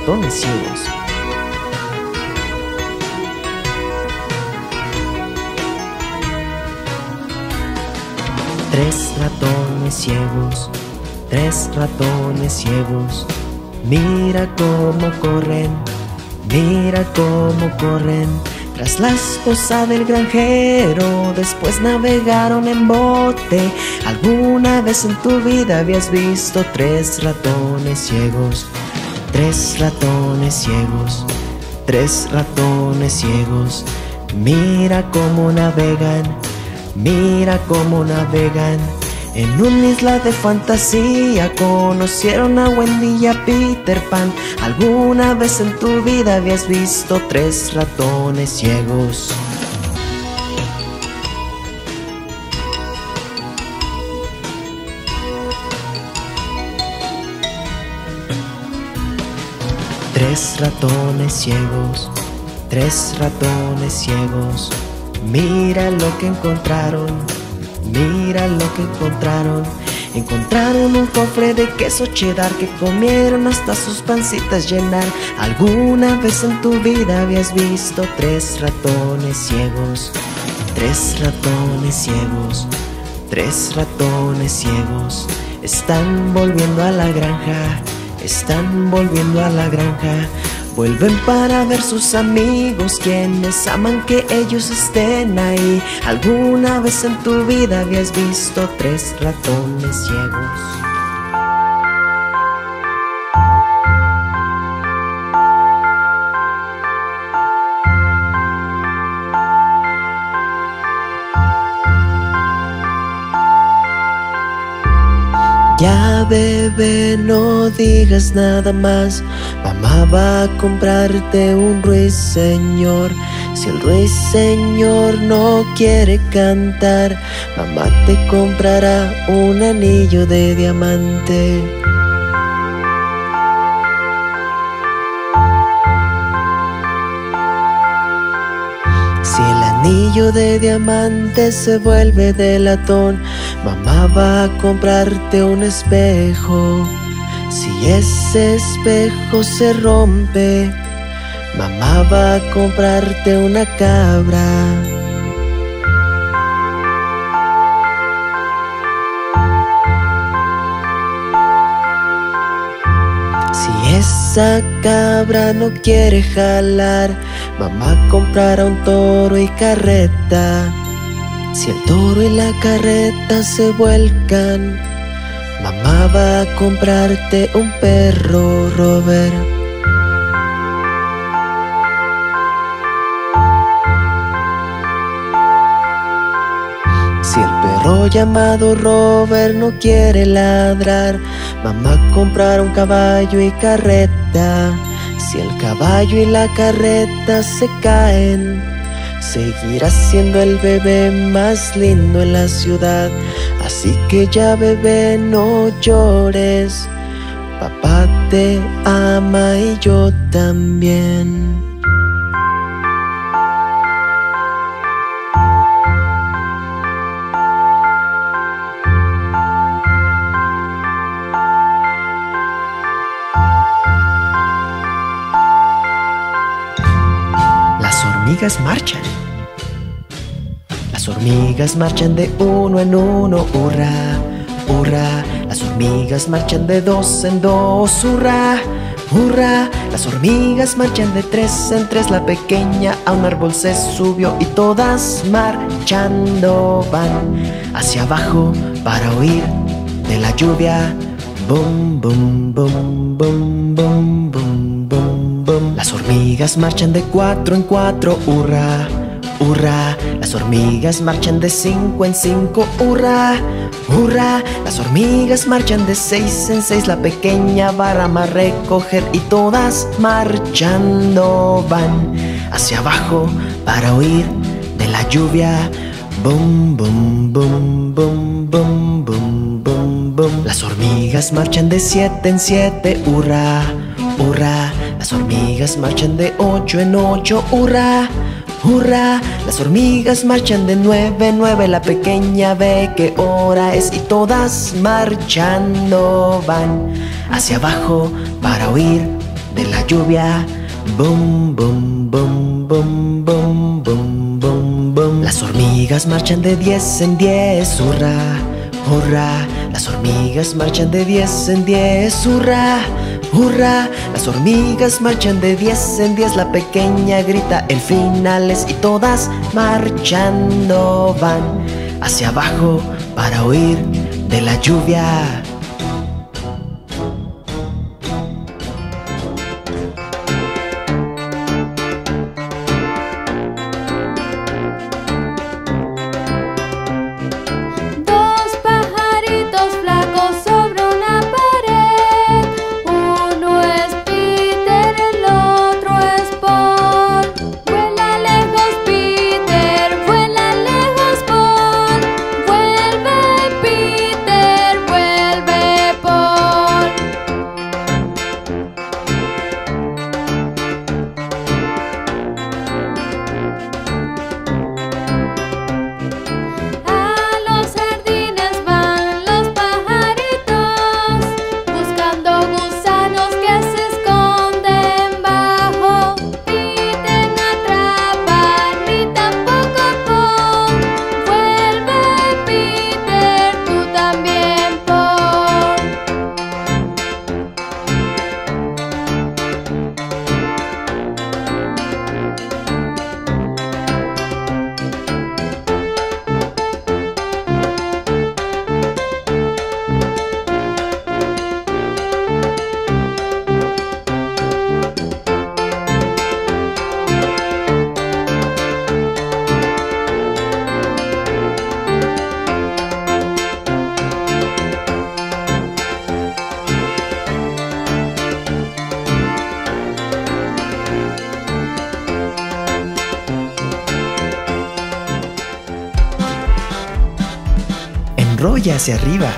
ratones ciegos. Tres ratones ciegos, tres ratones ciegos. Mira cómo corren, mira cómo corren. Tras la esposa del granjero, después navegaron en bote. ¿Alguna vez en tu vida habías visto tres ratones ciegos? Tres ratones ciegos, tres ratones ciegos. Mira cómo navegan, mira cómo navegan. En una isla de fantasía conocieron a Wendy y a Peter Pan. ¿Alguna vez en tu vida habías visto tres ratones ciegos? Tres ratones ciegos, tres ratones ciegos. Mira lo que encontraron, mira lo que encontraron. Encontraron un cofre de queso cheddar que comieron hasta sus pancitas llenar. ¿Alguna vez en tu vida habías visto tres ratones ciegos? Tres ratones ciegos, tres ratones ciegos. Están volviendo a la granja, están volviendo a la granja. Vuelven para ver sus amigos, quienes aman que ellos estén ahí. ¿Alguna vez en tu vida habías visto tres ratones ciegos? Ya bebé, no digas nada más. Mamá va a comprarte un ruiseñor. Si el ruiseñor no quiere cantar, mamá te comprará un anillo de diamante. Anillo de diamante se vuelve de latón, mamá va a comprarte un espejo. Si ese espejo se rompe, mamá va a comprarte una cabra. Si esa cabra no quiere jalar, mamá comprará un toro y carreta. Si el toro y la carreta se vuelcan, mamá va a comprarte un perro, Robert. Si el perro llamado Robert no quiere ladrar, mamá comprará un caballo y carreta. Si el caballo y la carreta se caen, seguirá siendo el bebé más lindo en la ciudad. Así que ya bebé no llores, papá te ama y yo también. Hormigas marchan. Las hormigas marchan de uno en uno, hurra, hurra. Las hormigas marchan de dos en dos, hurra, hurra. Las hormigas marchan de tres en tres. La pequeña a un árbol se subió y todas marchando van hacia abajo para huir de la lluvia. Bum, bum, bum, bum, bum, bum, bum. Las hormigas marchan de cuatro en cuatro, hurra, hurra. Las hormigas marchan de cinco en cinco, hurra, hurra. Las hormigas marchan de seis en seis. La pequeña va a recoger y todas marchando van hacia abajo para huir de la lluvia. Bum, bum, bum, bum, bum, bum, bum, bum. Las hormigas marchan de siete en siete, hurra, hurra. Las hormigas marchan de ocho en ocho, hurra, hurra. Las hormigas marchan de nueve en nueve. La pequeña ve qué hora es y todas marchando van hacia abajo para huir de la lluvia. Bum, bum, bum, bum, bum, bum, bum, bum. Las hormigas marchan de 10 en 10, hurra, hurra. Las hormigas marchan de 10 en 10, hurra, hurra. Las hormigas marchan de 10 en 10, la pequeña grita el finales y todas marchando van hacia abajo para huir de la lluvia. Hacia arriba.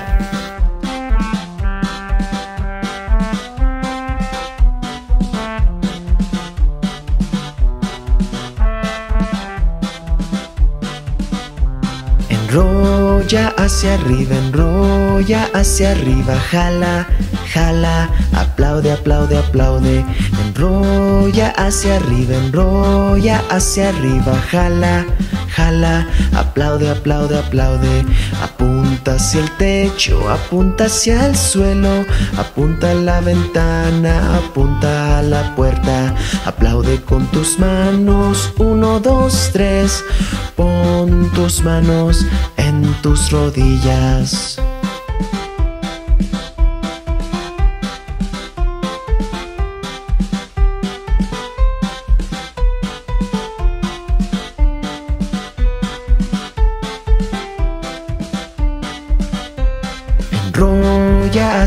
Enrolla hacia arriba, enrolla hacia arriba, jala, jala, aplaude, aplaude, aplaude. Enrolla hacia arriba, enrolla hacia arriba, jala, jala, aplaude, aplaude, aplaude. Apunta hacia el techo, apunta hacia el suelo, apunta a la ventana, apunta a la puerta. Aplaude con tus manos, uno, dos, tres. Pon tus manos en tus rodillas.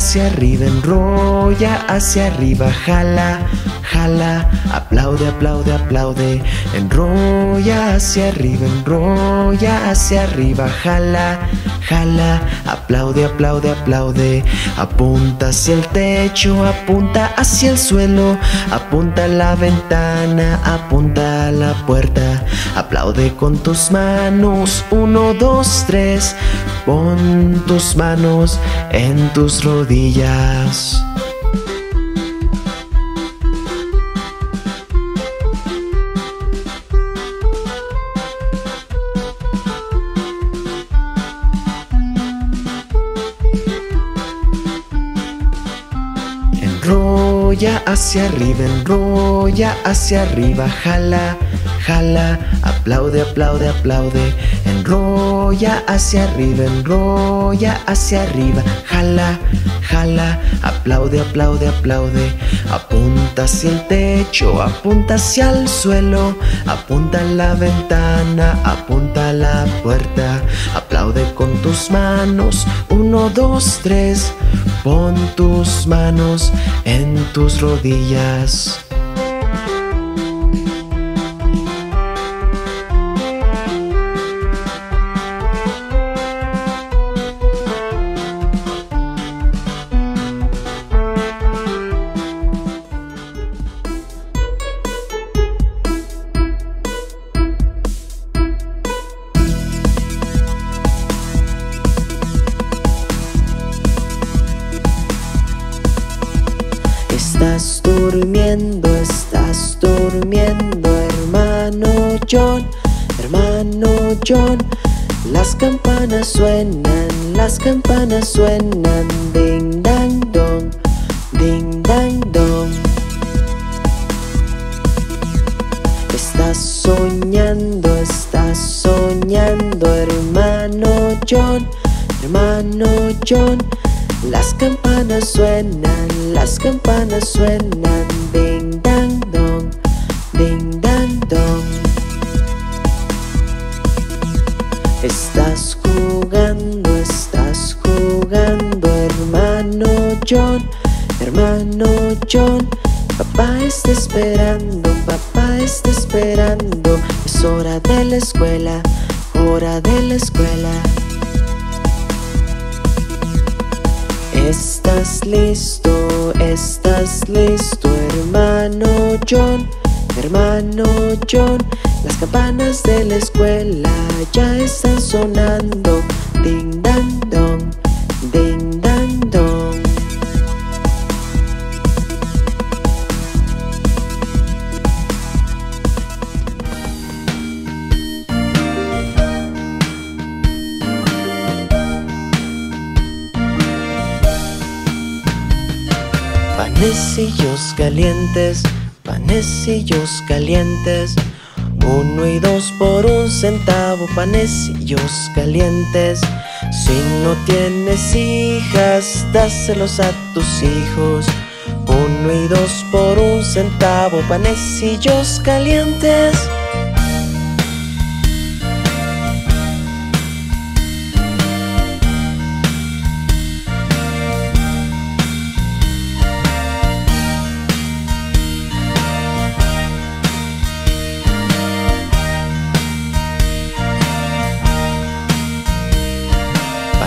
Hacia arriba, enrolla hacia arriba, jala, jala, aplaude, aplaude, aplaude. Enrolla hacia arriba, enrolla hacia arriba, jala, jala, aplaude, aplaude, aplaude. Apunta hacia el techo, apunta hacia el suelo, apunta a la ventana, apunta a la puerta. Aplaude con tus manos, uno, dos, tres. Pon tus manos en tus rodillas. Enrolla hacia arriba, enrolla hacia arriba, jala, jala, aplaude, aplaude, aplaude. Enrolla hacia arriba, enrolla hacia arriba, jala, jala, aplaude, aplaude, aplaude. Apunta hacia el techo, apunta hacia el suelo, apunta a la ventana, apunta a la puerta. Aplaude con tus manos, uno, dos, tres. Pon tus manos en tus rodillas. Campanas suenan, ding dang dong, ding dang dong. Estás soñando, estás soñando, hermano John, hermano John. Las campanas suenan, las campanas suenan, ding jugando, hermano John, hermano John. Papá está esperando, papá está esperando. Es hora de la escuela, hora de la escuela. Estás listo, estás listo, hermano John, hermano John. Las campanas de la escuela ya están sonando. Ding dang Panecillos calientes, panecillos calientes. Uno y dos por un centavo, panecillos calientes. Si no tienes hijas, dáselos a tus hijos. Uno y dos por un centavo, panecillos calientes.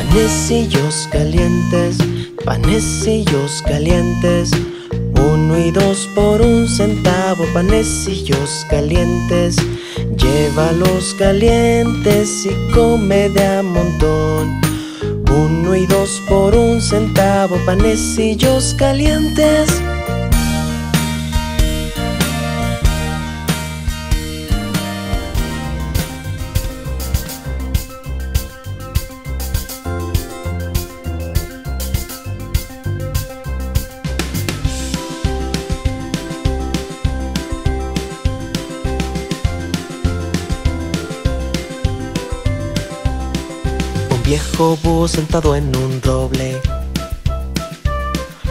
Panecillos calientes, panecillos calientes. Uno y dos por un centavo, panecillos calientes. Llévalos calientes y come de a montón. Uno y dos por un centavo, panecillos calientes. Sentado en un roble.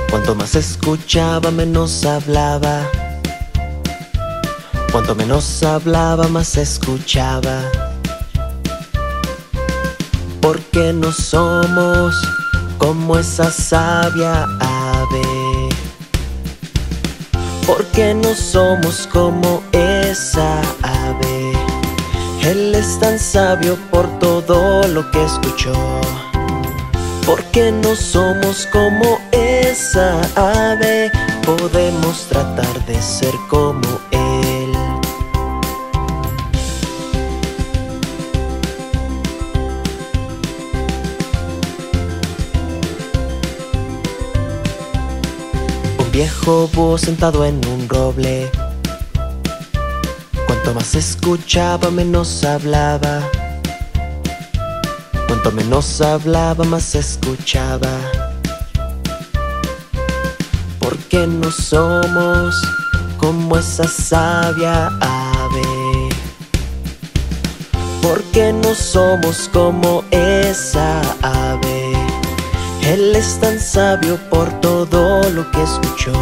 Cuanto más escuchaba, menos hablaba. Cuanto menos hablaba, más escuchaba. Porque no somos como esa sabia ave. Porque no somos como esa ave. Él es tan sabio por todo lo que escuchó. Porque no somos como esa ave, podemos tratar de ser como Él. Un viejo búho sentado en un roble. Cuanto más escuchaba, menos hablaba. Cuanto menos hablaba, más escuchaba. Porque no somos como esa sabia ave. Porque no somos como esa ave. Él es tan sabio por todo lo que escuchó.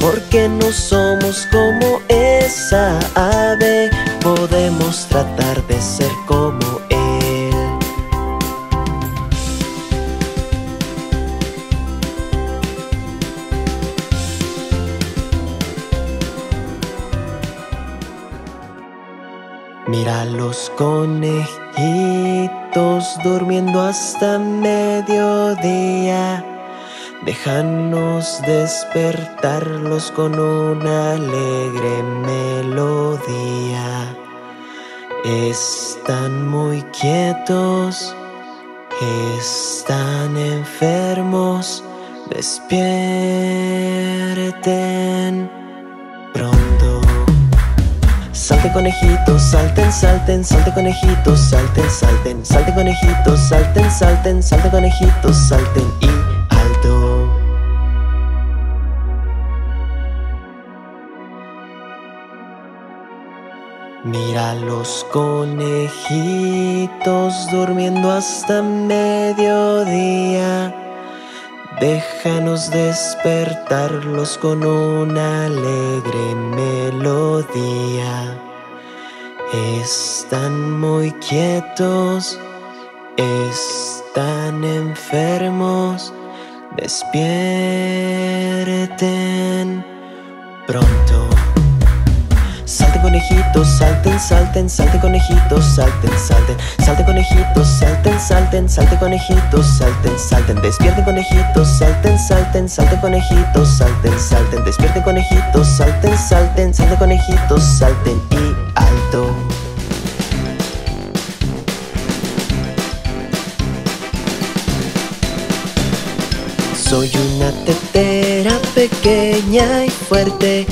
Porque no somos como esa ave, podemos tratar de ser como Él. Mira los conejitos durmiendo hasta mediodía. Déjanos despertarlos con una alegre melodía. Están muy quietos, están enfermos, despierten pronto. Salte conejitos, salten, salten, salte conejitos, salten, salten, salte conejitos, salten, salten, salte conejitos, salten y Mira los conejitos durmiendo hasta mediodía. Déjanos despertarlos con una alegre melodía. Están muy quietos, están enfermos, despierten pronto. Salte conejitos, salten, salten, salte conejitos, salten, salten, salte conejitos, salten, salten, salte conejitos, salten, salten, despierten conejitos, salten, salten, salte conejitos, salten, salten, despierten conejitos, salten, salten, salte conejitos, salten y alto. Soy una tetera pequeña y fuerte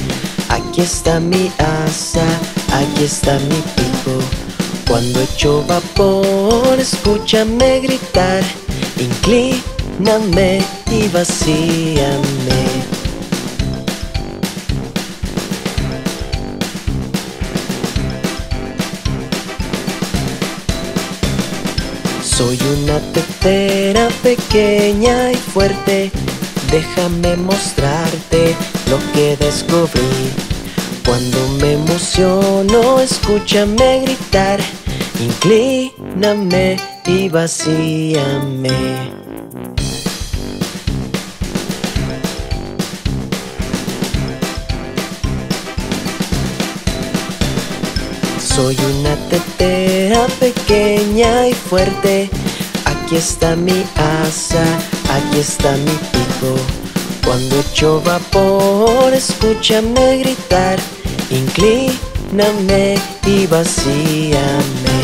Aquí está mi asa, aquí está mi pico. Cuando echo vapor, escúchame gritar. Inclíname y vacíame. Soy una tetera pequeña y fuerte. Déjame mostrarte lo que descubrí. Cuando me emociono, escúchame gritar, inclíname y vacíame. Soy una tetera pequeña y fuerte. Aquí está mi asa, aquí está mi pico. Cuando echo vapor, escúchame gritar, inclíname y vacíame.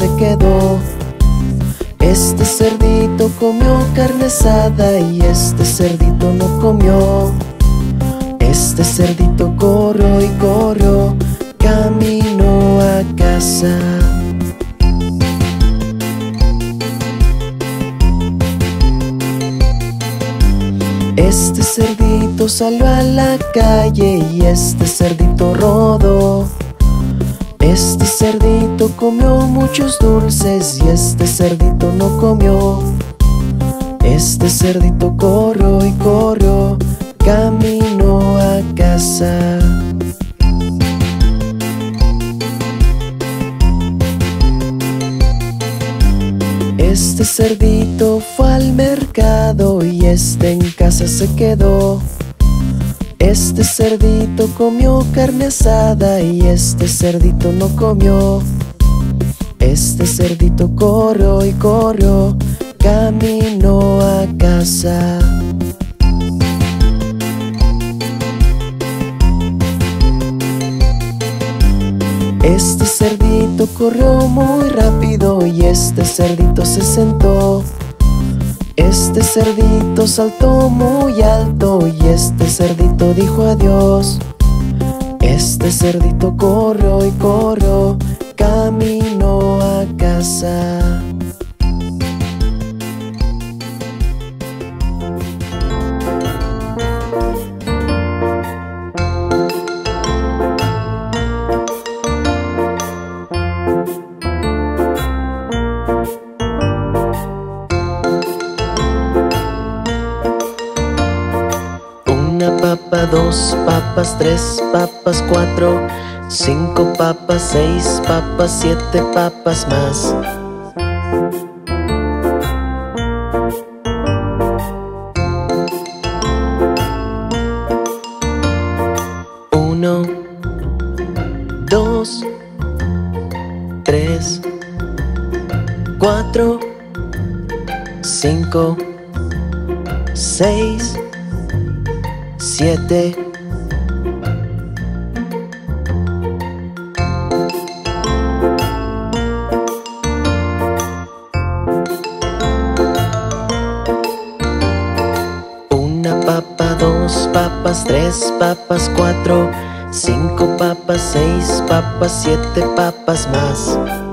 Se quedó. Este cerdito comió carne asada y este cerdito no comió. Este cerdito corrió y corrió, camino a casa. Este cerdito salió a la calle y este cerdito rodó. Este cerdito comió muchos dulces y este cerdito no comió. Este cerdito corrió y corrió, camino a casa. Este cerdito fue al mercado y este en casa se quedó. Este cerdito comió carne asada y este cerdito no comió. Este cerdito corrió y corrió, camino a casa. Este cerdito corrió muy rápido y este cerdito se sentó. Este cerdito saltó muy alto y este cerdito dijo adiós. Este cerdito corrió y corrió, camino a casa. Dos papas, tres papas, cuatro, cinco papas, seis papas, siete papas más. Uno, dos, tres, cuatro, cinco, seis, Una papa, dos papas, tres papas, cuatro, cinco papas, seis papas, siete papas más.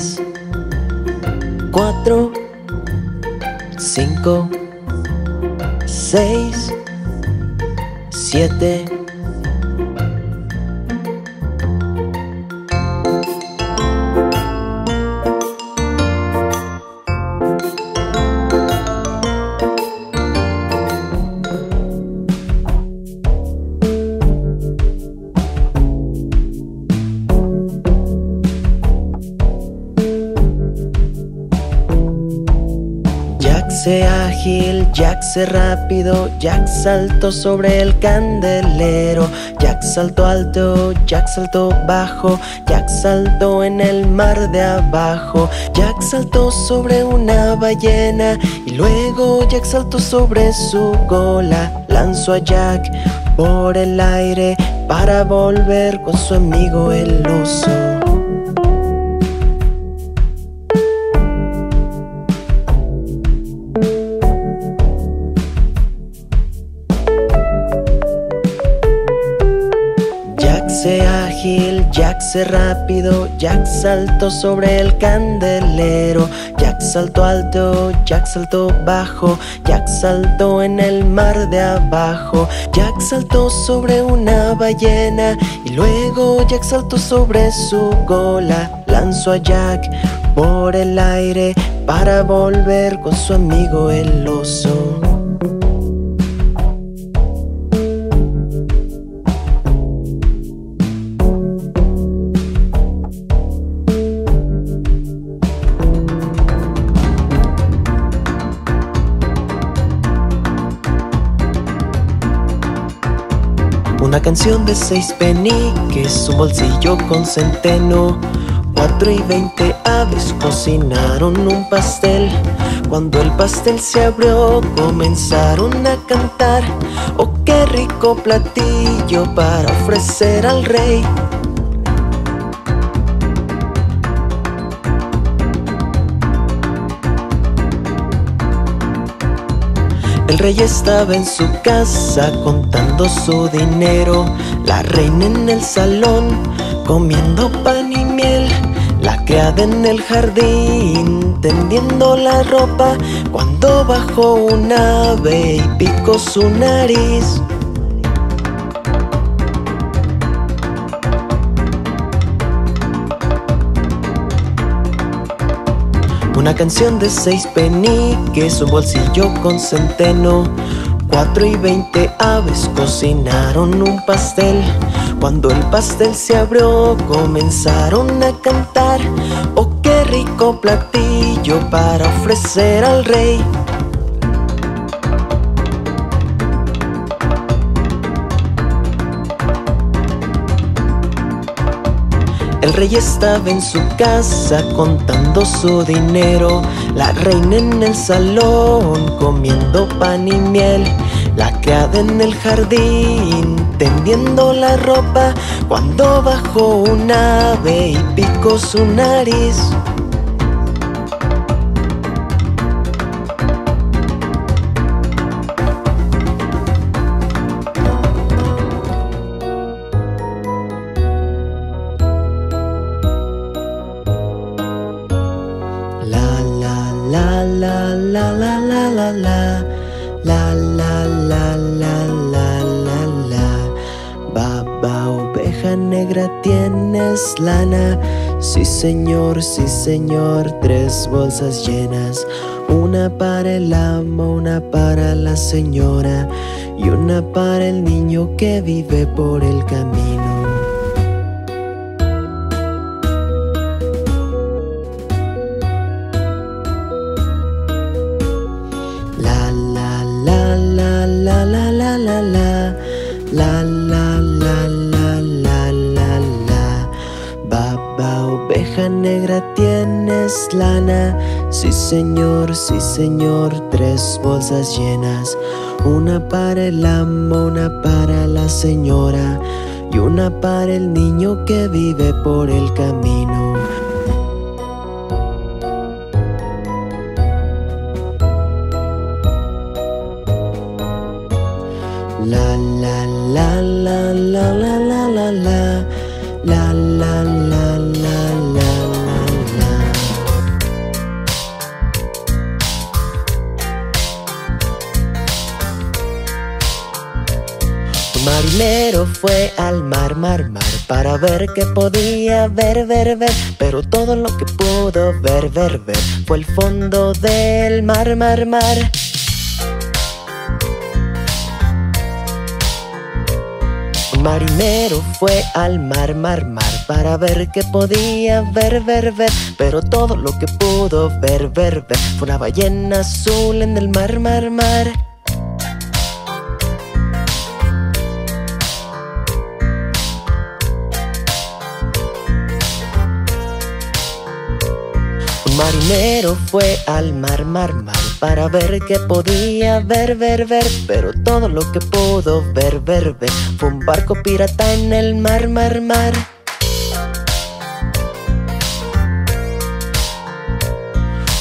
3, 4, 5, 6, 7, rápido, Jack saltó sobre el candelero, Jack saltó alto, Jack saltó bajo, Jack saltó en el mar de abajo, Jack saltó sobre una ballena y luego Jack saltó sobre su cola, lanzó a Jack por el aire para volver con su amigo el oso. Rápido, Jack saltó sobre el candelero, Jack saltó alto, Jack saltó bajo, Jack saltó en el mar de abajo, Jack saltó sobre una ballena y luego Jack saltó sobre su cola, lanzó a Jack por el aire para volver con su amigo el oso. Canción de seis peniques, un bolsillo con centeno. Cuatro y veinte aves cocinaron un pastel. Cuando el pastel se abrió, comenzaron a cantar. Oh, qué rico platillo para ofrecer al rey. El rey estaba en su casa contando su dinero, la reina en el salón comiendo pan y miel, la criada en el jardín tendiendo la ropa cuando bajó un ave y picó su nariz. Una canción de seis peniques, un bolsillo con centeno. Cuatro y veinte aves cocinaron un pastel. Cuando el pastel se abrió, comenzaron a cantar. Oh, qué rico platillo para ofrecer al rey. El rey estaba en su casa contando su dinero, la reina en el salón comiendo pan y miel, la criada en el jardín tendiendo la ropa. Cuando bajó un ave y picó su nariz. sí señor, tres bolsas llenas, una para el amo, una para la señora y una para el niño que vive por el camino. La La la la la la lana. Sí señor, sí señor, tres bolsas llenas. Una para el amo, una para la señora y una para el niño que vive por el camino. Fue al mar, mar, mar Para ver qué podía ver, ver, ver. Pero todo lo que pudo ver, ver, ver Fue el fondo del mar, mar, mar. Un marinero fue al mar, mar, mar Para ver qué podía ver, ver, ver. Pero todo lo que pudo ver, ver, ver Fue una ballena azul en el mar, mar, mar marinero fue al mar, mar, mar Para ver qué podía ver, ver, ver. Pero todo lo que pudo ver, ver, ver Fue un barco pirata en el mar, mar, mar.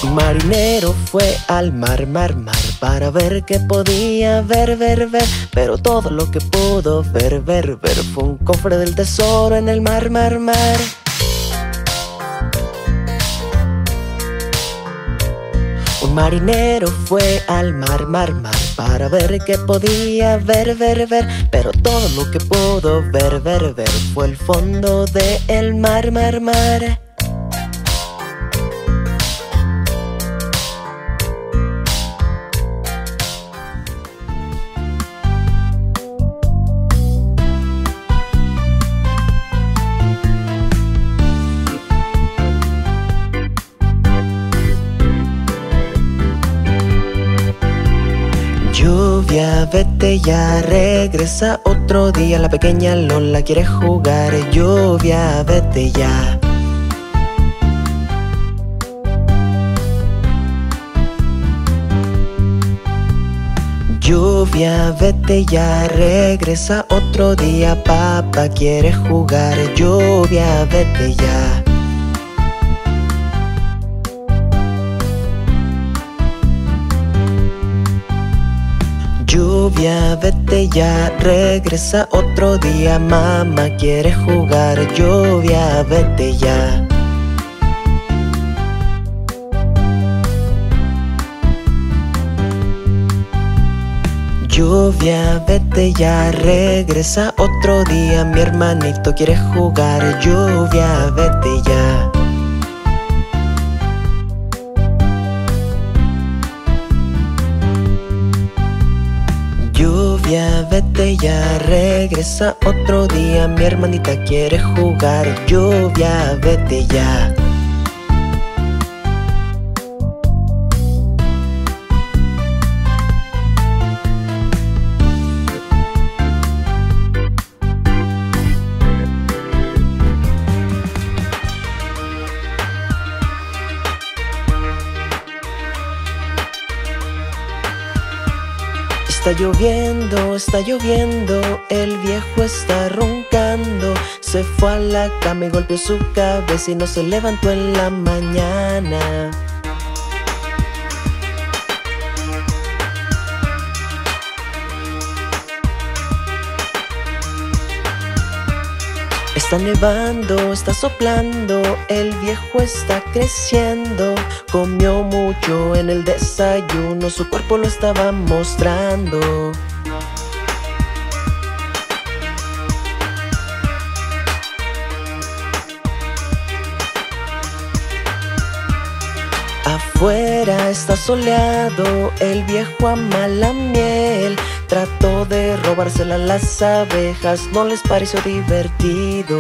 Marinero fue al mar, mar, mar Para ver qué podía ver, ver, ver. Pero todo lo que pudo ver, ver, ver Fue un cofre del tesoro en el mar, mar, mar Un marinero fue al mar, mar, mar Para ver qué podía ver, ver, ver. Pero todo lo que pudo ver, ver, ver Fue el fondo del mar, mar, mar vete ya, regresa otro día. La pequeña Lola quiere jugar. Lluvia, vete ya. Lluvia, vete ya, regresa otro día. Papá quiere jugar. Lluvia, vete ya Lluvia, vete ya, regresa otro día Mamá quiere jugar Lluvia, vete ya. Lluvia, vete ya, regresa otro día Mi hermanito quiere jugar Lluvia, vete ya vete ya, regresa otro día. Mi hermanita quiere jugar Lluvia, vete ya Está lloviendo, está lloviendo, el viejo está roncando. Se fue a la cama y golpeó su cabeza y no se levantó en la mañana. Está nevando, está soplando, el viejo está creciendo Comió mucho en el desayuno, su cuerpo lo estaba mostrando. Afuera está soleado, el viejo ama la miel. Trató de robársela a las abejas, no les pareció divertido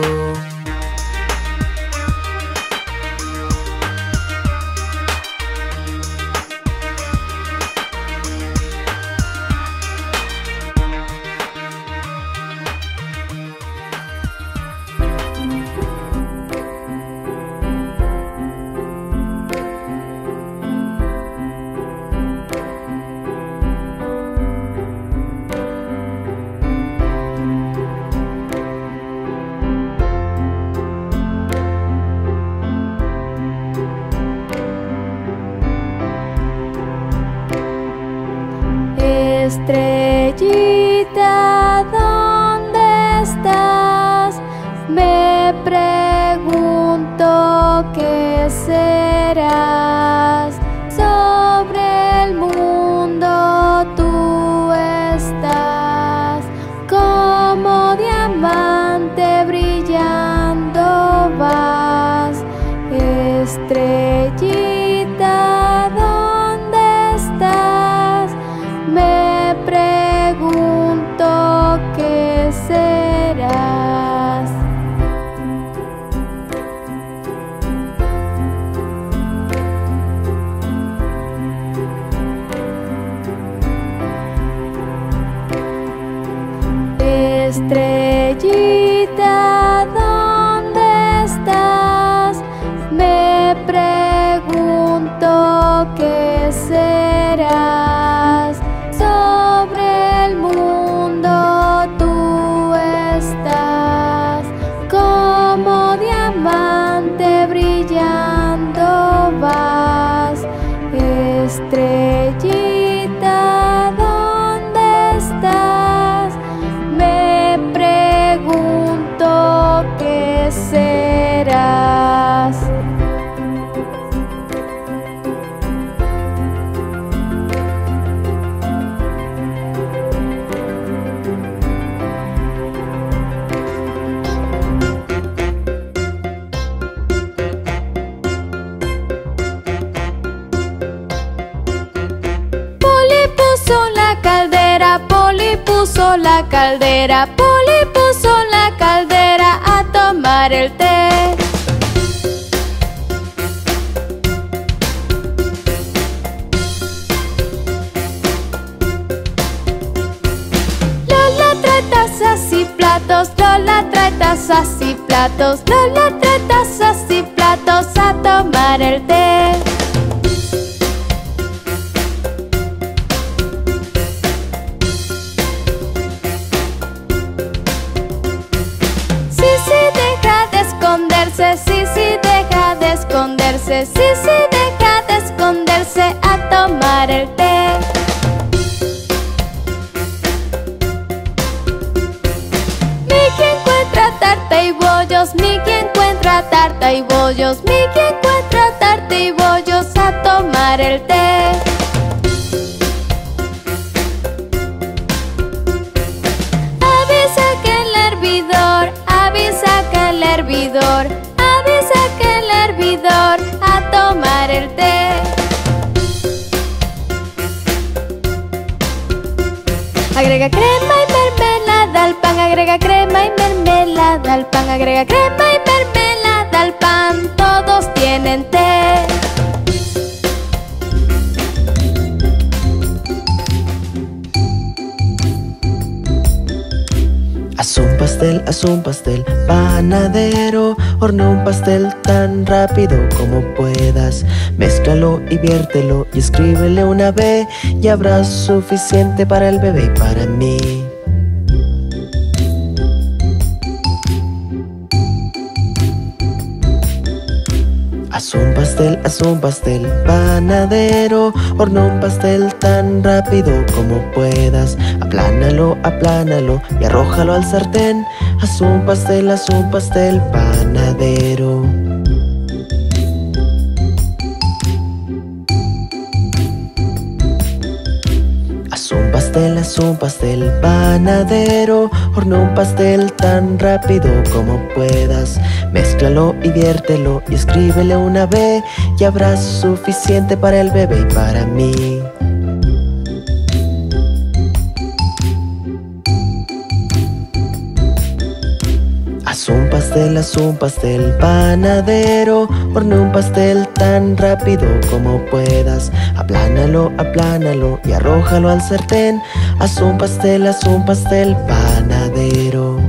caldera, Poli puso la caldera a tomar el té. Lola trae tazas y platos, Lola trae tazas y platos, Lola trae tazas y platos a tomar el té. Esconderse, sí, sí, deja de esconderse a tomar el té. Mickey encuentra tarta y bollos, Mickey encuentra tarta y bollos, Mickey encuentra Agrega crema y mermelada al pan, agrega crema y mermelada al pan, agrega crema y mermelada al pan, todos tienen té. Pastel, haz un pastel, panadero, hornea un pastel tan rápido como puedas. Mézclalo y viértelo y escríbele una B y habrá suficiente para el bebé y para mí. Haz un pastel, haz un pastel, panadero, hornea un pastel tan rápido como puedas. Aplánalo, aplánalo y arrójalo al sartén. Haz un pastel, haz un pastel, panadero. Haz un pastel, haz un pastel, panadero, hornea un pastel tan rápido como puedas. Mézclalo y viértelo y escríbele una B y habrá suficiente para el bebé y para mí. Haz un pastel, haz un pastel, panadero, hornea un pastel tan rápido como puedas. Aplánalo, aplánalo y arrójalo al sartén. Haz un pastel, haz un pastel, panadero.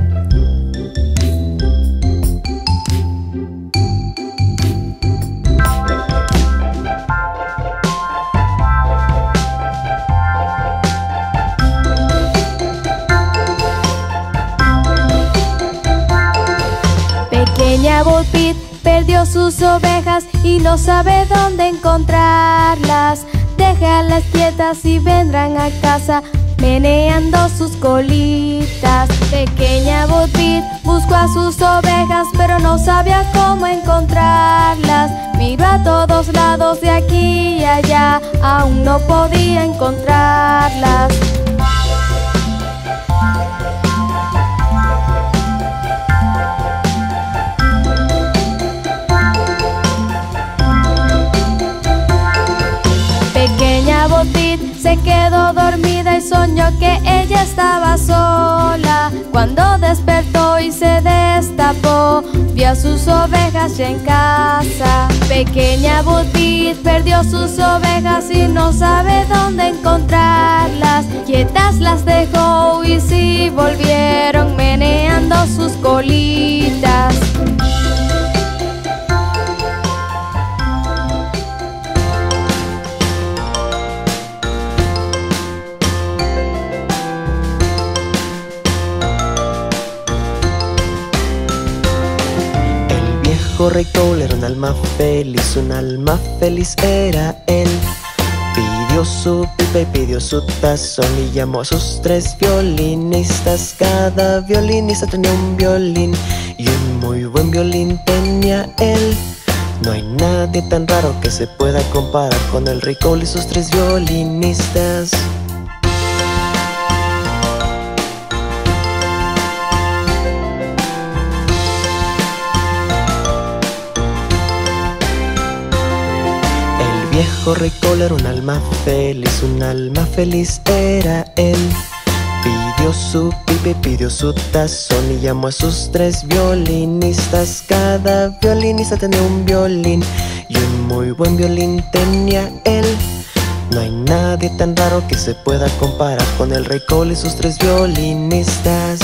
Sus ovejas y no sabe dónde encontrarlas. Déjalas quietas y vendrán a casa meneando sus colitas. Pequeña Botbit buscó a sus ovejas, pero no sabía cómo encontrarlas. Miró a todos lados de aquí y allá, aún no podía encontrarlas. Se quedó dormida y soñó que ella estaba sola. Cuando despertó y se destapó, vio a sus ovejas ya en casa. Pequeña Butit perdió sus ovejas y no sabe dónde encontrarlas. Quietas las dejó y sí volvieron meneando sus colitas. Rey era un alma feliz, un alma feliz era él. Pidió su pipa y pidió su tazón y llamó a sus tres violinistas. Cada violinista tenía un violín y un muy buen violín tenía él. No hay nadie tan raro que se pueda comparar con el Cole y sus tres violinistas. Viejo rey era un alma feliz, un alma feliz era él. Pidió su pipe, pidió su tazón y llamó a sus tres violinistas. Cada violinista tenía un violín y un muy buen violín tenía él. No hay nadie tan raro que se pueda comparar con el rey Cole y sus tres violinistas.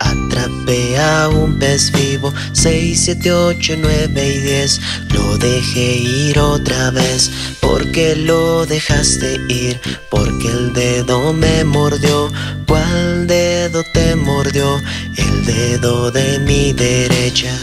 Atrapé a un pez vivo. 6, 7, 8, 9 y 10 Lo dejé ir otra vez. Porque lo dejaste ir Porque el dedo me mordió. ¿Cuál dedo te mordió? El dedo de mi derecha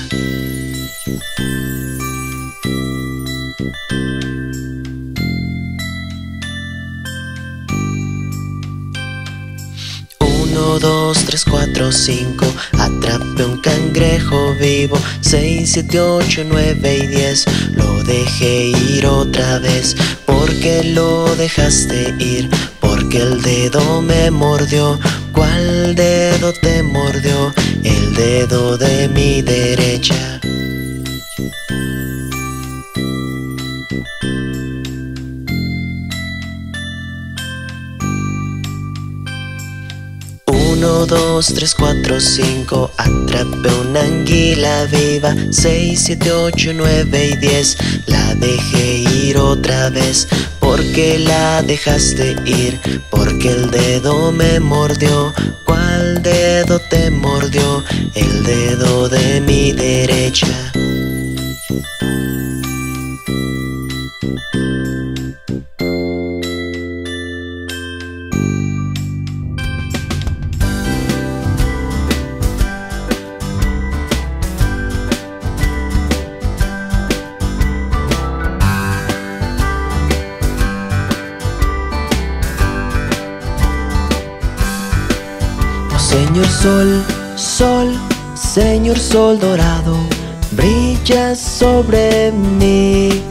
Dos, tres, cuatro, cinco. Atrapé un cangrejo vivo. Seis, siete, ocho, nueve y diez. Lo dejé ir otra vez. Porque lo dejaste ir. Porque el dedo me mordió. ¿Cuál dedo te mordió? El dedo de mi derecha 1, 2, 3, 4, 5 Atrapé una anguila viva. 6, 7, 8, 9 y 10 La dejé ir otra vez. Porque la dejaste ir Porque el dedo me mordió. ¿Cuál dedo te mordió? El dedo de mi derecha Señor Sol, Sol, Señor Sol dorado, brilla sobre mí.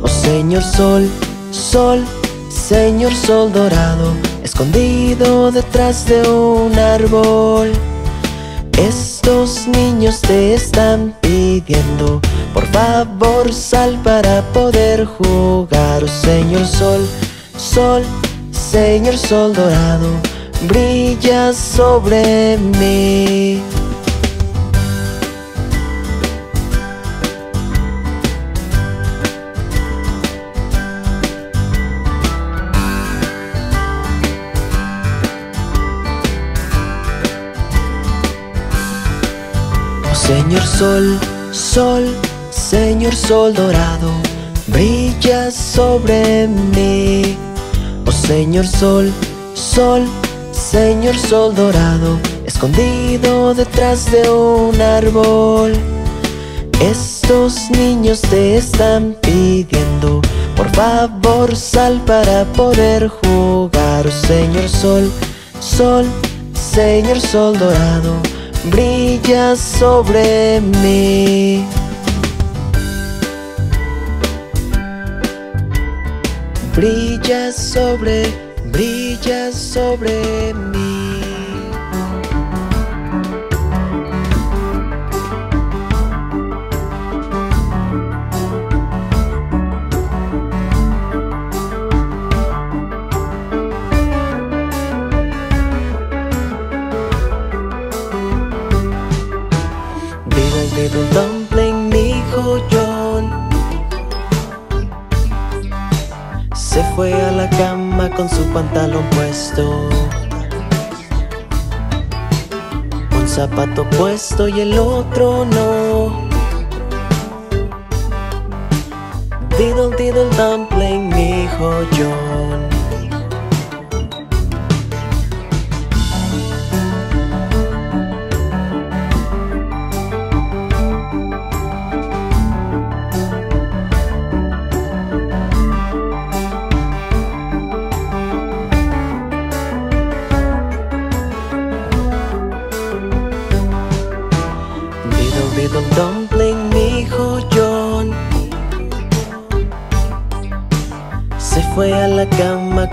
Oh Señor Sol, Sol, Señor Sol dorado, escondido detrás de un árbol. Estos niños te están pidiendo, por favor sal para poder jugar. Oh Señor Sol, Sol, Señor Sol dorado brilla sobre mí. Oh Señor Sol, Sol, Señor Sol dorado, brilla sobre mí. Oh Señor Sol, Sol, Señor Sol dorado, escondido detrás de un árbol. Estos niños te están pidiendo, por favor sal para poder jugar. Señor Sol, Sol, Señor Sol dorado, brilla sobre mí. Brilla sobre mí brilla sobre mí. Diddle con su pantalón puesto. Un zapato puesto y el otro no. Diddle diddle dumpling, mi hijo John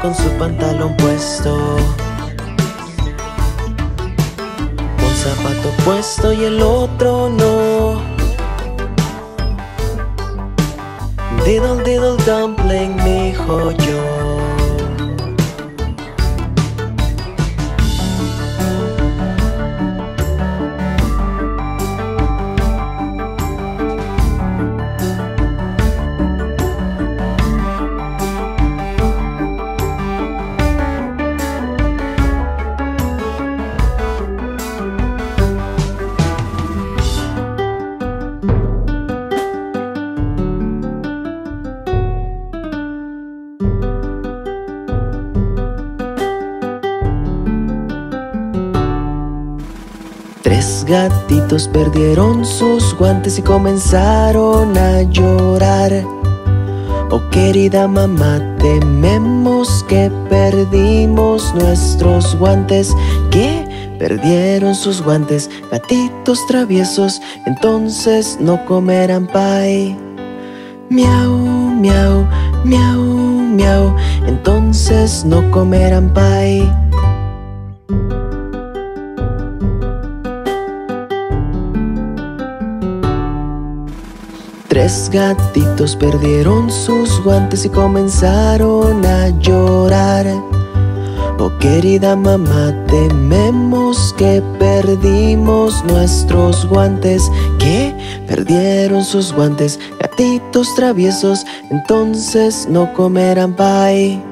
con su pantalón puesto. Un zapato puesto y el otro perdieron sus guantes y comenzaron a llorar. Oh querida mamá, tememos que perdimos nuestros guantes. ¿Qué? Perdieron sus guantes, gatitos traviesos, entonces no comerán pie. Miau, miau, miau, miau, entonces no comerán pie. Tres gatitos perdieron sus guantes y comenzaron a llorar. Oh querida mamá, tememos que perdimos nuestros guantes. ¿Qué? Perdieron sus guantes, gatitos traviesos, entonces no comerán pie.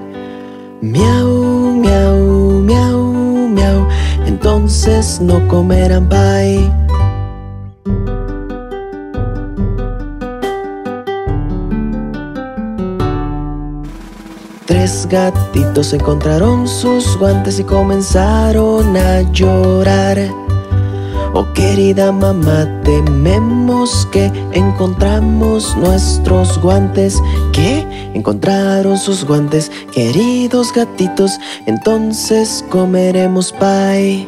Miau, miau, miau, miau, entonces no comerán pie. Tres gatitos encontraron sus guantes y comenzaron a llorar. Oh querida mamá, tememos que encontramos nuestros guantes. ¿Qué? Encontraron sus guantes, queridos gatitos, entonces comeremos pie.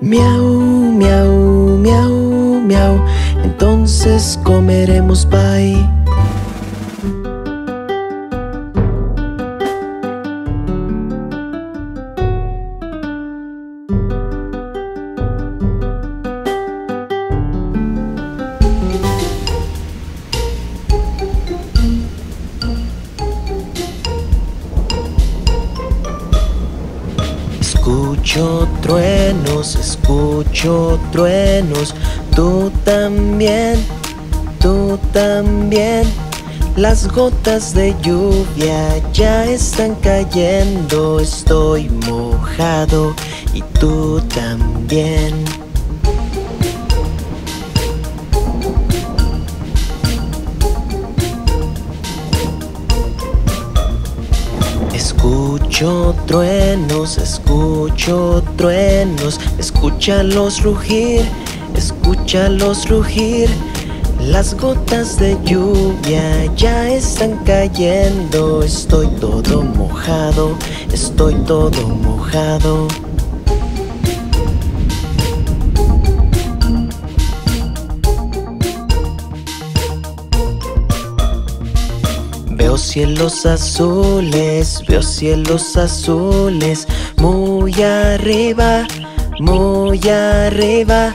Miau, miau, miau, miau, entonces comeremos pie. Truenos, escucho truenos, tú también, tú también. Las gotas de lluvia ya están cayendo, estoy mojado y tú también. Escucho truenos, escucho truenos, escúchalos rugir, escúchalos rugir. Las gotas de lluvia ya están cayendo, estoy todo mojado, estoy todo mojado. Veo cielos azules, veo cielos azules, muy arriba, muy arriba.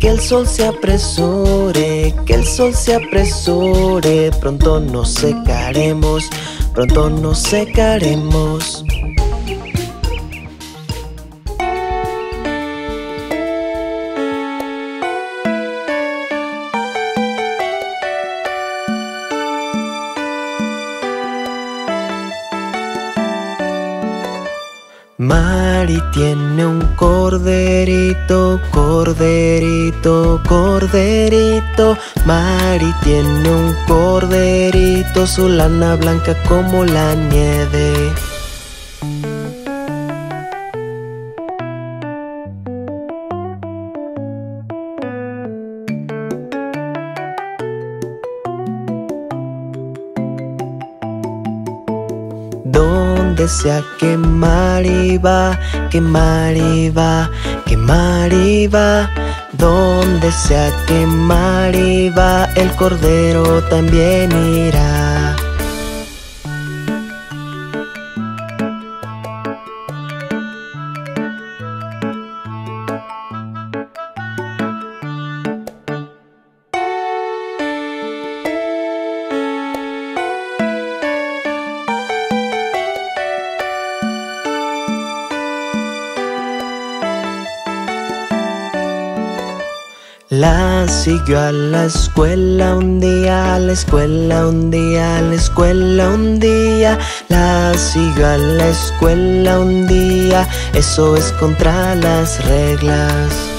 Que el sol se apresure, que el sol se apresure, pronto nos secaremos, pronto nos secaremos. Tiene un corderito, corderito, corderito. Mari tiene un corderito, su lana blanca como la nieve. Donde sea que Mari va, que Mari va, que Mari va. Donde sea que Mari va, el cordero también irá. Siguió a la escuela un día, a la escuela un día, a la escuela un día. La siguió a la escuela un día, eso es contra las reglas.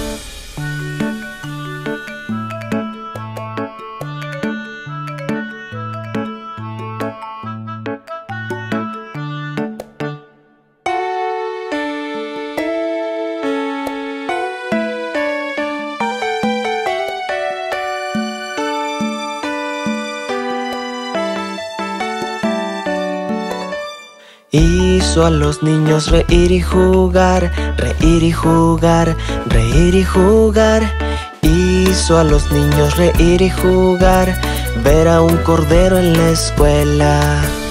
Hizo a los niños reír y jugar, reír y jugar, reír y jugar. Hizo a los niños reír y jugar, ver a un cordero en la escuela.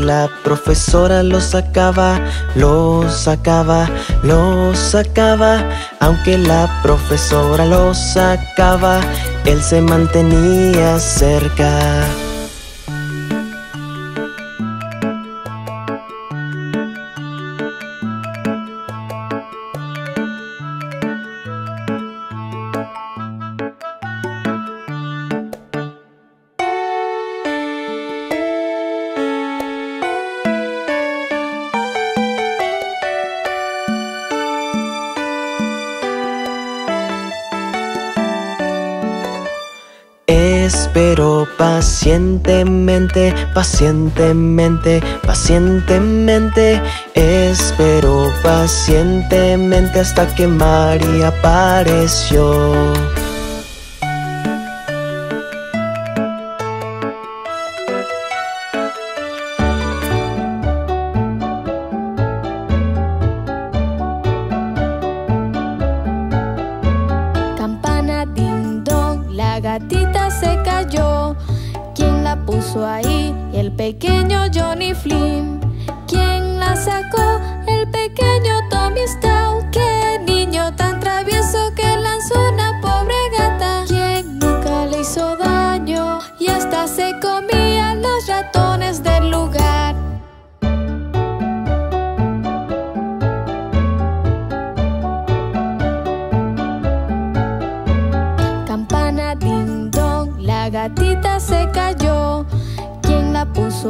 La profesora lo sacaba, lo sacaba, lo sacaba, aunque la profesora lo sacaba, él se mantenía cerca. Pacientemente, pacientemente, pacientemente. Espero pacientemente hasta que María apareció.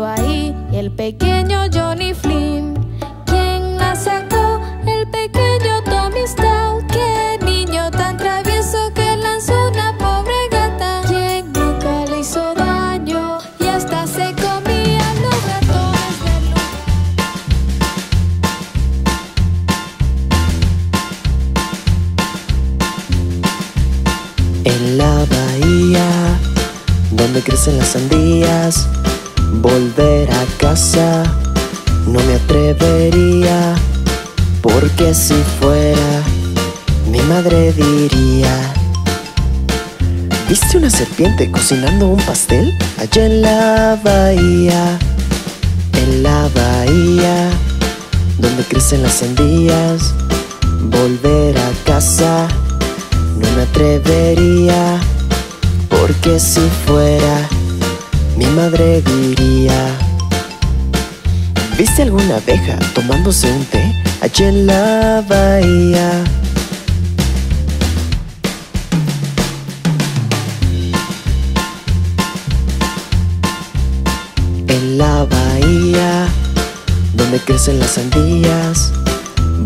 Ahí? El pequeño Johnny Flynn. ¿Quién la sacó? El pequeño Tommy Stout. ¡Qué niño tan travieso que lanzó una pobre gata! ¿Quién nunca le hizo daño? Y hasta se comían los ratones del lugar. En la bahía donde crecen las sandías. No me atrevería, porque si fuera, mi madre diría. ¿Viste una serpiente cocinando un pastel? Allá en la bahía, en la bahía, donde crecen las sandías. Volver a casa no me atrevería porque si fuera, mi madre diría ¿Viste alguna abeja tomándose un té allá en la bahía? En la bahía, donde crecen las sandías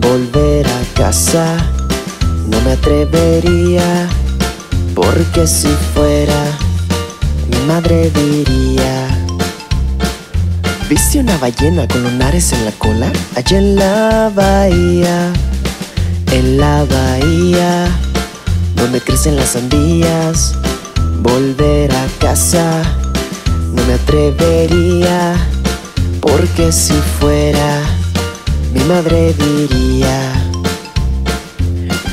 Volver a casa, no me atrevería porque si fuera, mi madre diría ¿Viste una ballena con lunares en la cola? Allá en la bahía En la bahía Donde crecen las sandías Volver a casa No me atrevería Porque si fuera Mi madre diría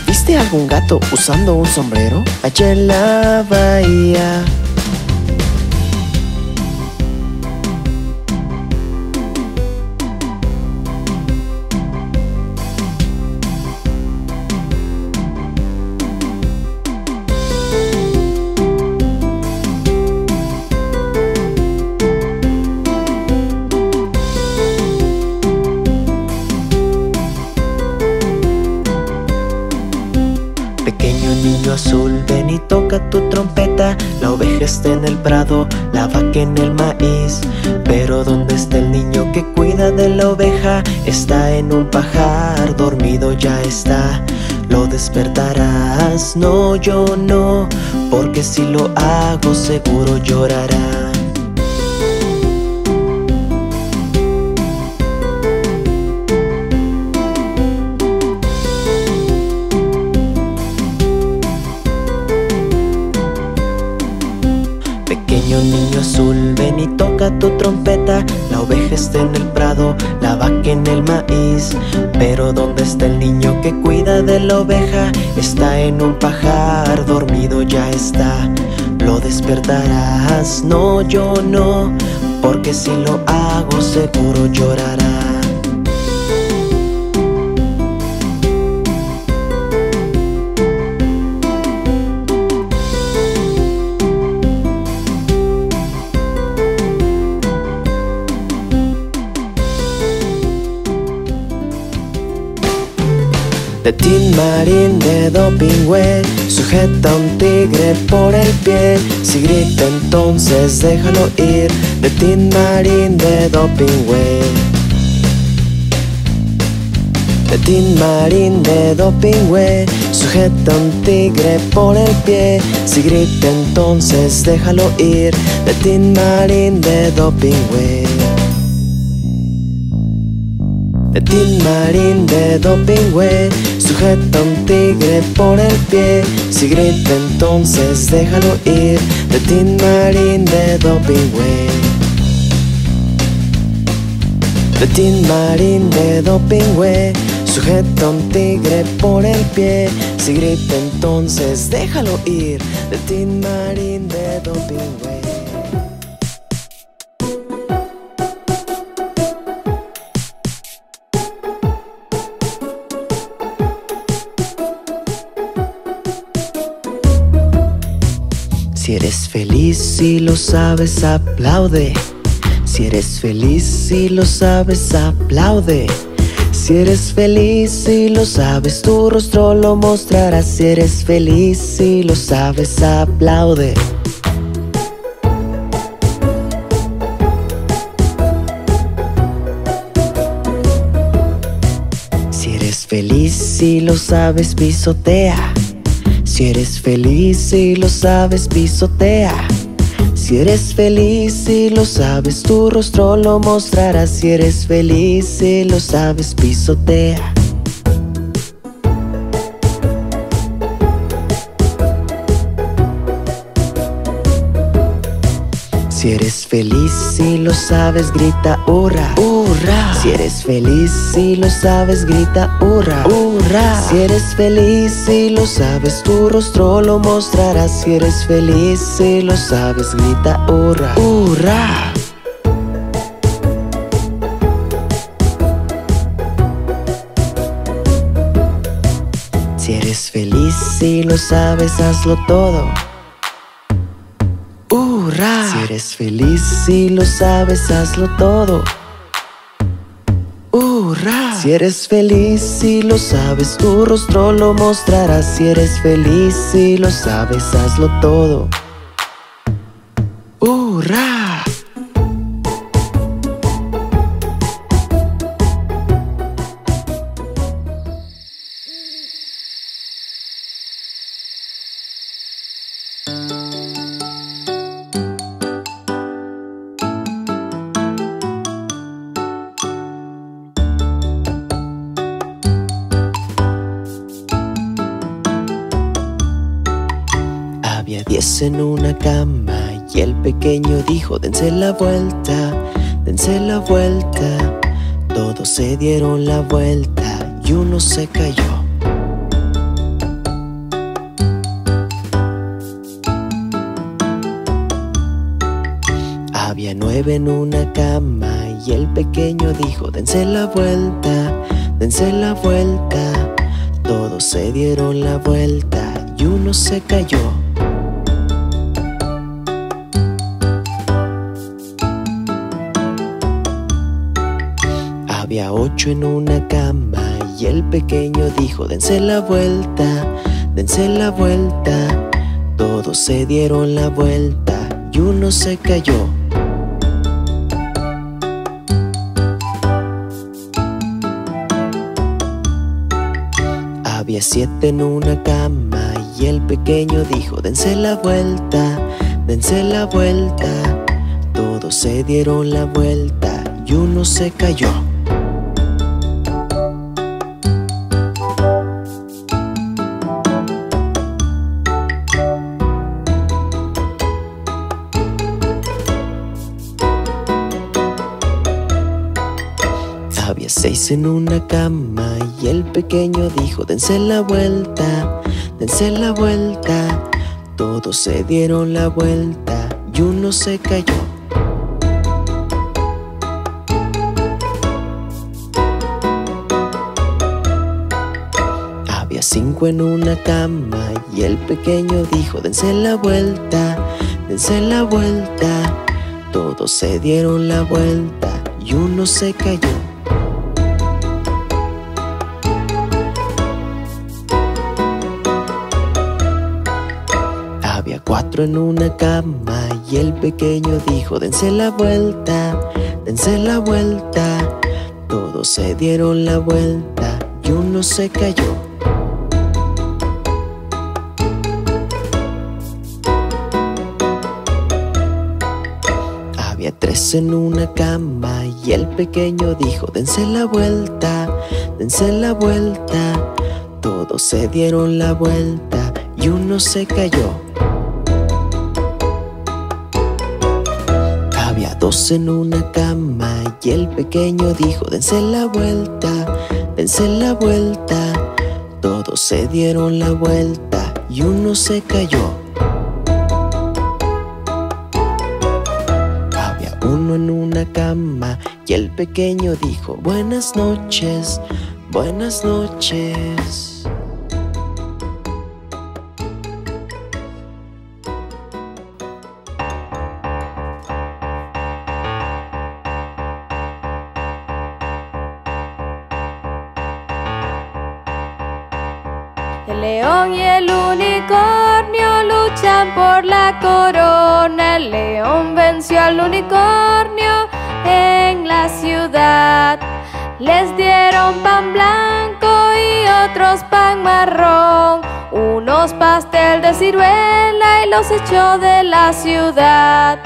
¿Viste algún gato usando un sombrero allá en la bahía? Está en el prado, la vaca en el maíz. Pero ¿dónde está el niño que cuida de la oveja? Está en un pajar, dormido ya está. Lo despertarás, no, yo no, porque si lo hago seguro llorará. Niño azul, ven y toca tu trompeta. La oveja está en el prado, la vaca en el maíz. Pero ¿dónde está el niño que cuida de la oveja? Está en un pajar, dormido ya está. Lo despertarás, no, yo no porque si lo hago seguro llorará. Tin Marín de Dopingüe Sujeta un tigre por el pie. Si grita entonces déjalo ir Tin Marín de Dopingüe De Tin Marín de Dopingüe Sujeta un tigre por el pie. Si grita entonces déjalo ir Tin Marín de Dopingüe Tin Marín de Dopingüe Sujeta un tigre por el pie. Si grita entonces déjalo ir De Tin Marín de Dopingüe. Tin Marín de Dopingüe Sujeta un tigre por el pie. Si grita entonces déjalo ir De Tin Marín de Dopingüe y lo sabes, aplaude. Si eres feliz y lo sabes, aplaude. Si eres feliz y lo sabes, tu rostro lo mostrarás. Si eres feliz y lo sabes, aplaude. Si eres feliz y lo sabes, pisotea. Si eres feliz y lo sabes, pisotea. Si eres feliz y lo sabes, tu rostro lo mostrarás. Si eres feliz y lo sabes, pisotea. Si eres feliz y lo sabes, grita hurra, hurra. Si eres feliz y lo sabes, grita hurra, hurra. Si eres feliz y lo sabes, tu rostro lo mostrarás. Si eres feliz y lo sabes, grita hurra, hurra. Si eres feliz y lo sabes, hazlo todo. ¡Hurra! Si eres feliz y lo sabes, hazlo todo. ¡Hurra! Si eres feliz y lo sabes, tu rostro lo mostrarás. Si eres feliz y lo sabes, hazlo todo. ¡Hurra! Cama y el pequeño dijo, dense la vuelta, dense la vuelta. Todos se dieron la vuelta y uno se cayó. Había nueve en una cama y el pequeño dijo, dense la vuelta, dense la vuelta. Todos se dieron la vuelta y uno se cayó. En una cama y el pequeño dijo, dense la vuelta, dense la vuelta. Todos se dieron la vuelta y uno se cayó. Había siete en una cama y el pequeño dijo, dense la vuelta, dense la vuelta. Todos se dieron la vuelta y uno se cayó. En una cama y el pequeño dijo, dense la vuelta, dense la vuelta. Todos se dieron la vuelta y uno se cayó. Había cinco en una cama y el pequeño dijo, dense la vuelta, dense la vuelta. Todos se dieron la vuelta y uno se cayó. Cuatro en una cama y el pequeño dijo, dense la vuelta, dense la vuelta. Todos se dieron la vuelta y uno se cayó. Había tres en una cama y el pequeño dijo, dense la vuelta, dense la vuelta. Todos se dieron la vuelta y uno se cayó. Dos en una cama y el pequeño dijo, dense la vuelta, dense la vuelta. Todos se dieron la vuelta y uno se cayó. Había uno en una cama y el pequeño dijo, buenas noches, buenas noches. Unicornio luchan por la corona. El león venció al unicornio en la ciudad. Les dieron pan blanco y otros pan marrón. Unos pastel de ciruela y los echó de la ciudad.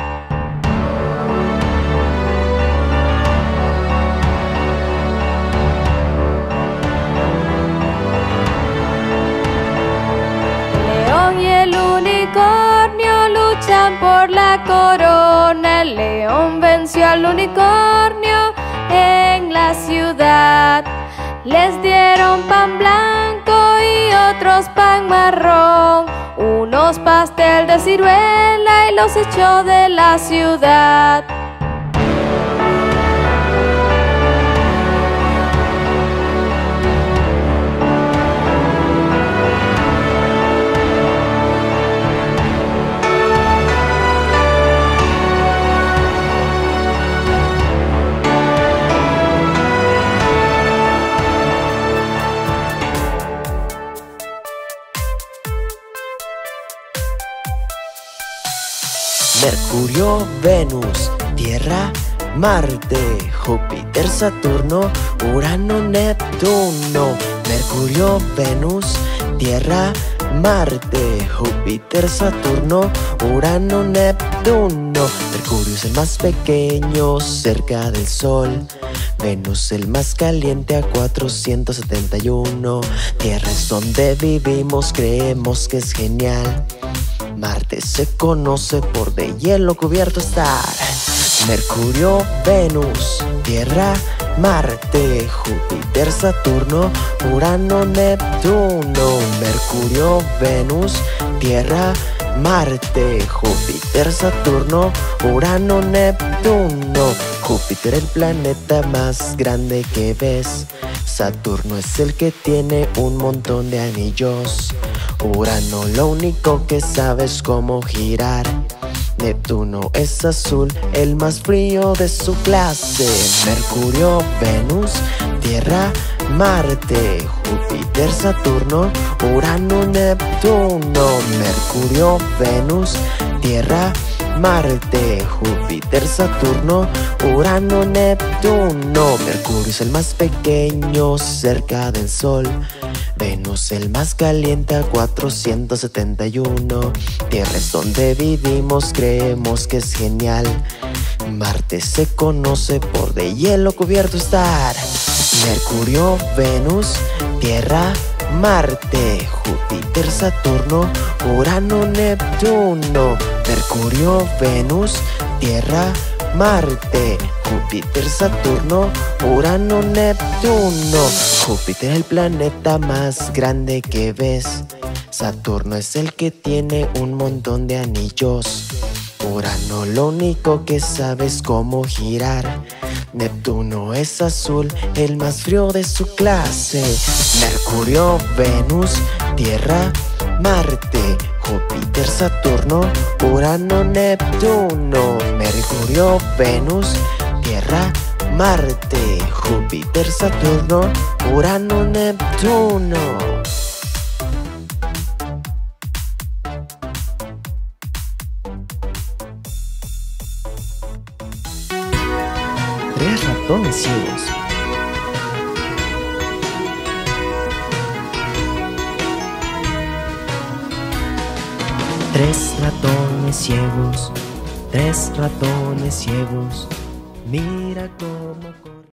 Por la corona. El león venció al unicornio en la ciudad. Les dieron pan blanco y otros pan marrón. Unos pastel de ciruela y los echó de la ciudad. Mercurio, Venus, Tierra, Marte, Júpiter, Saturno, Urano, Neptuno. Mercurio, Venus, Tierra, Marte, Júpiter, Saturno, Urano, Neptuno. Mercurio es el más pequeño cerca del Sol. Venus el más caliente a 471. Tierra es donde vivimos, creemos que es genial. Marte se conoce por de hielo cubierto estar. Mercurio, Venus, Tierra, Marte, Júpiter, Saturno, Urano, Neptuno. Mercurio, Venus, Tierra, Marte, Júpiter, Saturno, Urano, Neptuno. Júpiter el planeta más grande que ves. Saturno es el que tiene un montón de anillos. Urano lo único que sabe es cómo girar. Neptuno es azul, el más frío de su clase. Mercurio, Venus, Tierra, Marte, Júpiter, Saturno, Urano, Neptuno. Mercurio, Venus, Tierra, Marte, Júpiter, Saturno, Urano, Neptuno. Mercurio es el más pequeño cerca del Sol. Venus el más caliente a 471. Tierra es donde vivimos, creemos que es genial. Marte se conoce por de hielo cubierto estar. Mercurio, Venus, Tierra, Marte, Júpiter, Saturno, Urano, Neptuno. Mercurio, Venus, Tierra, Marte, Júpiter, Saturno, Urano, Neptuno. Júpiter el planeta más grande que ves. Saturno es el que tiene un montón de anillos. Urano lo único que sabe es cómo girar. Neptuno es azul, el más frío de su clase. Mercurio, Venus, Tierra, Marte, Júpiter, Saturno, Urano, Neptuno. Mercurio, Venus, Tierra, Marte, Júpiter, Saturno, Urano, Neptuno. Ratones ciegos. Tres ratones ciegos, tres ratones ciegos, mira cómo.